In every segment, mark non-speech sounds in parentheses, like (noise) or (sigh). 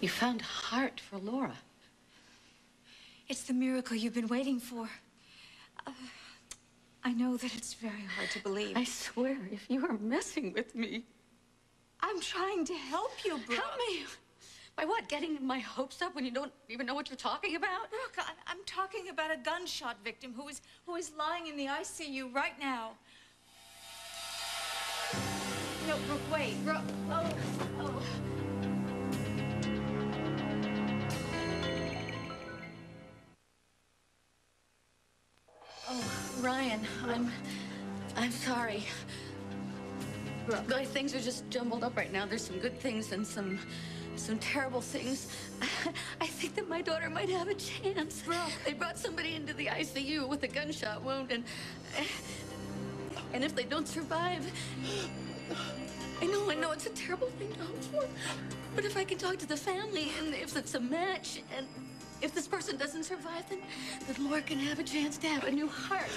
You found heart for Laura. It's the miracle you've been waiting for. Uh, I know that it's very hard to believe. I swear, if you are messing with me. I'm trying to help you, Brooke. Help me! By what? Getting my hopes up when you don't even know what you're talking about? Brooke, I, am talking about a gunshot victim who is who is lying in the ICU right now. No, Brooke, wait. Brooke, oh, oh. I'm... I'm sorry. Brooke. Things are just jumbled up right now. There's some good things and some... some terrible things. (laughs) I think that my daughter might have a chance. Brooke. They brought somebody into the ICU with a gunshot wound and... And if they don't survive... I know, I know, it's a terrible thing to hope for. But if I can talk to the family and if it's a match and if this person doesn't survive, then, then Laura can have a chance to have a new heart.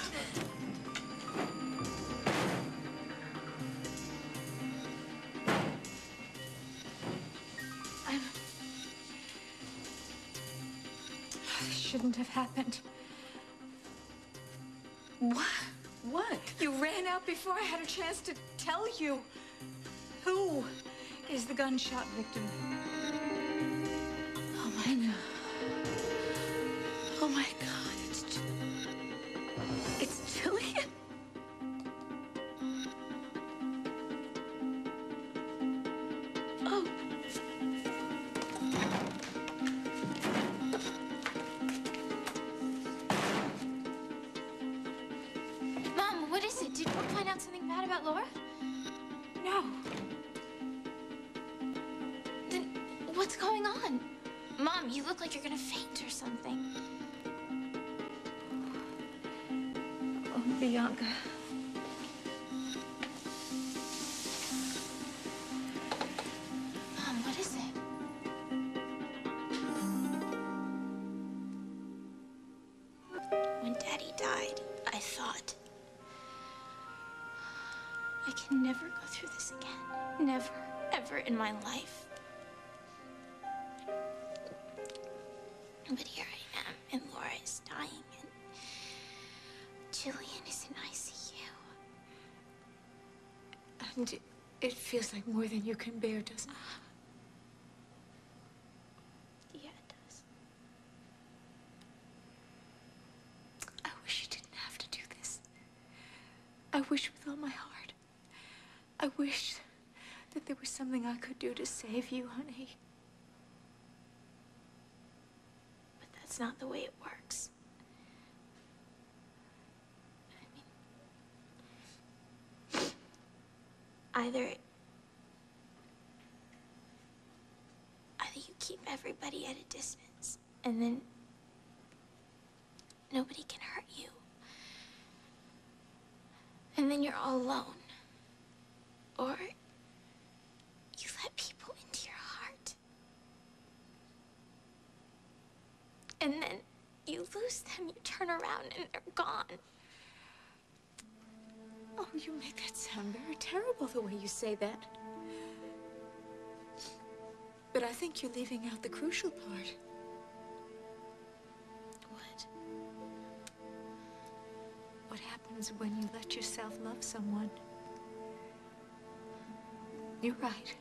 I'm... This shouldn't have happened. What? What? You ran out before I had a chance to tell you. Who is the gunshot victim? My God, it's It's Jillian. Oh. Mom, what is it? Did Brooke find out something bad about Laura? No. Then what's going on? Mom, you look like you're gonna faint or something. Bianca. Mom, what is it? When Daddy died, I thought, I can never go through this again. Never, ever in my life. But here I am, and Laura is dying, and Jillian is in ICU. And it feels like more than you can bear, doesn't it? Yeah, it does. I wish you didn't have to do this. I wish with all my heart. I wish that there was something I could do to save you, honey. But that's not the way it works. I mean, either either you keep everybody at a distance, and then nobody can hurt you, and then you're all alone, or you let people into your heart. And then you lose them, you turn around and they're gone. Oh, you make that sound very terrible the way you say that. But I think you're leaving out the crucial part. What? What happens when you let yourself love someone? You're right.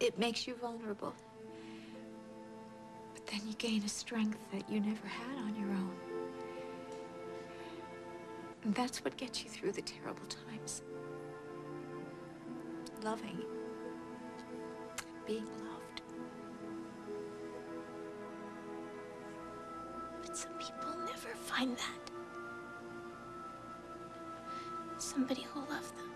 It makes you vulnerable. But then you gain a strength that you never had on your own. And that's what gets you through the terrible times. Loving. Being loved. But some people never find that. Somebody who'll love them.